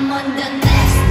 I'm on the next